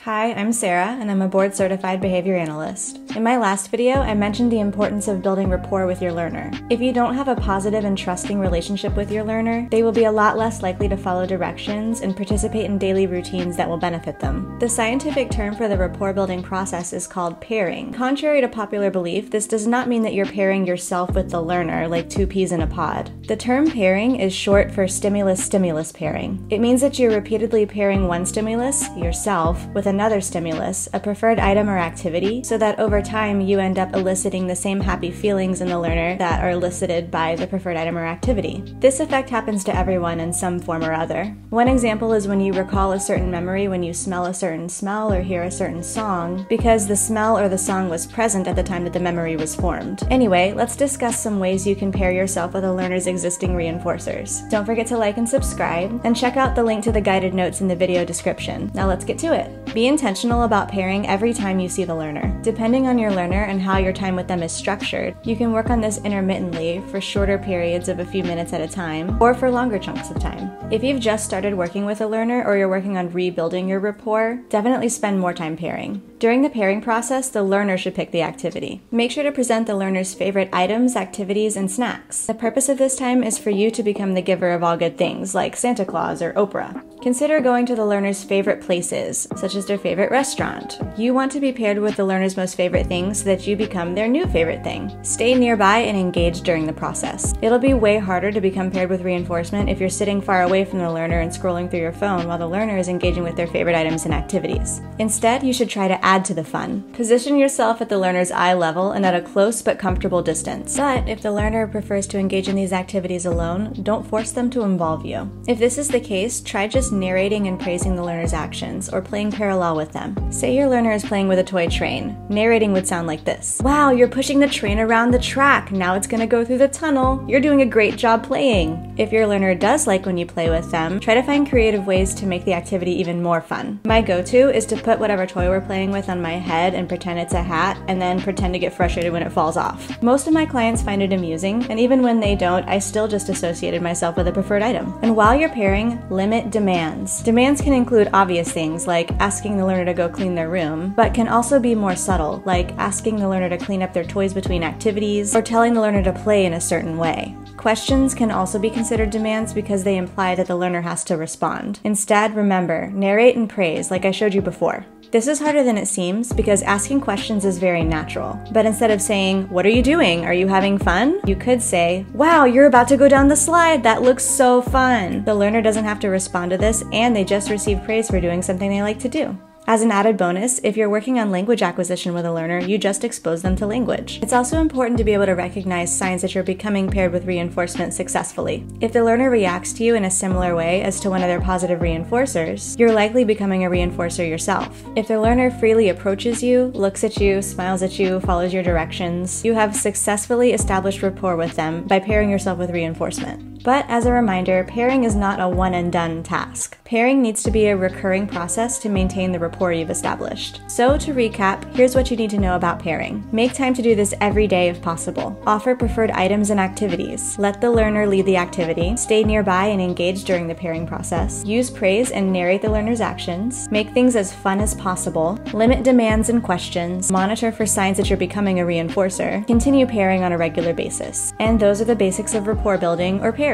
Hi, I'm Sara, and I'm a board certified behavior analyst. In my last video, I mentioned the importance of building rapport with your learner. If you don't have a positive and trusting relationship with your learner, they will be a lot less likely to follow directions and participate in daily routines that will benefit them. The scientific term for the rapport building process is called pairing. Contrary to popular belief, this does not mean that you're pairing yourself with the learner like two peas in a pod. The term pairing is short for stimulus stimulus pairing. It means that you're repeatedly pairing one stimulus, yourself, with another stimulus, a preferred item or activity, so that over time you end up eliciting the same happy feelings in the learner that are elicited by the preferred item or activity. This effect happens to everyone in some form or other. One example is when you recall a certain memory when you smell a certain smell or hear a certain song, because the smell or the song was present at the time that the memory was formed. Anyway, let's discuss some ways you can pair yourself with a learner's existing reinforcers. Don't forget to like and subscribe, and check out the link to the guided notes in the video description. Now let's get to it. Be intentional about pairing every time you see the learner. Depending on your learner and how your time with them is structured, you can work on this intermittently for shorter periods of a few minutes at a time or for longer chunks of time. If you've just started working with a learner or you're working on rebuilding your rapport, definitely spend more time pairing. During the pairing process, the learner should pick the activity. Make sure to present the learner's favorite items, activities, and snacks. The purpose of this time is for you to become the giver of all good things, like Santa Claus or Oprah. Consider going to the learner's favorite places, such as their favorite restaurant. You want to be paired with the learner's most favorite thing so that you become their new favorite thing. Stay nearby and engage during the process. It'll be way harder to become paired with reinforcement if you're sitting far away from the learner and scrolling through your phone while the learner is engaging with their favorite items and activities. Instead, you should try to add to the fun. Position yourself at the learner's eye level and at a close but comfortable distance. But if the learner prefers to engage in these activities alone, don't force them to involve you. If this is the case, try just narrating and praising the learner's actions, or playing parallel with them. Say your learner is playing with a toy train. Narrating would sound like this Wow, you're pushing the train around the track. Now it's gonna go through the tunnel. You're doing a great job playing. If your learner does like when you play with them, try to find creative ways to make the activity even more fun. My go to is to put whatever toy we're playing with on my head and pretend it's a hat, and then pretend to get frustrated when it falls off. Most of my clients find it amusing, and even when they don't, I still just associated myself with a preferred item. And while you're pairing, limit demands. Demands can include obvious things like asking the learner to go clean their room, but can also be more subtle, like asking the learner to clean up their toys between activities or telling the learner to play in a certain way. Questions can also be considered demands because they imply that the learner has to respond. Instead, remember, narrate and praise like I showed you before. This is harder than it seems because asking questions is very natural. But instead of saying, What are you doing? Are you having fun? You could say, Wow, you're about to go down the slide. That looks so fun. The learner doesn't have to respond to this and they just receive praise for doing something they like to do. As an added bonus, if you're working on language acquisition with a learner, you just expose them to language. It's also important to be able to recognize signs that you're becoming paired with reinforcement successfully. If the learner reacts to you in a similar way as to one of their positive reinforcers, you're likely becoming a reinforcer yourself. If the learner freely approaches you, looks at you, smiles at you, follows your directions, you have successfully established rapport with them by pairing yourself with reinforcement. But as a reminder, pairing is not a one and done task. Pairing needs to be a recurring process to maintain the rapport you've established. So, to recap, here's what you need to know about pairing. Make time to do this every day if possible. Offer preferred items and activities. Let the learner lead the activity. Stay nearby and engage during the pairing process. Use praise and narrate the learner's actions. Make things as fun as possible. Limit demands and questions. Monitor for signs that you're becoming a reinforcer. Continue pairing on a regular basis. And those are the basics of rapport building or pairing.